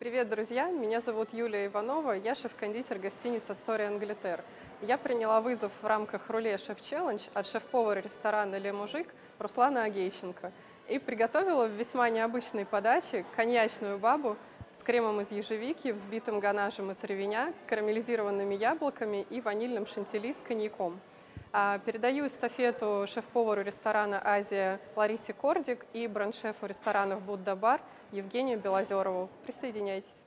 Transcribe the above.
Привет, друзья! Меня зовут Юлия Иванова, я шеф-кондитер гостиницы «Астория Англитер». Я приняла вызов в рамках «Руле Шеф Челлендж» от шеф-повара ресторана «Ле Мужик» Руслана Агейченко и приготовила в весьма необычной подаче коньячную бабу с кремом из ежевики, взбитым ганажем из ревеня, карамелизированными яблоками и ванильным шантили с коньяком. А, передаю эстафету шеф-повару ресторана «Азия» Ларисе Кордик и бренд-шефу ресторанов «Будда Бар» Евгению Белозерову. Присоединяйтесь.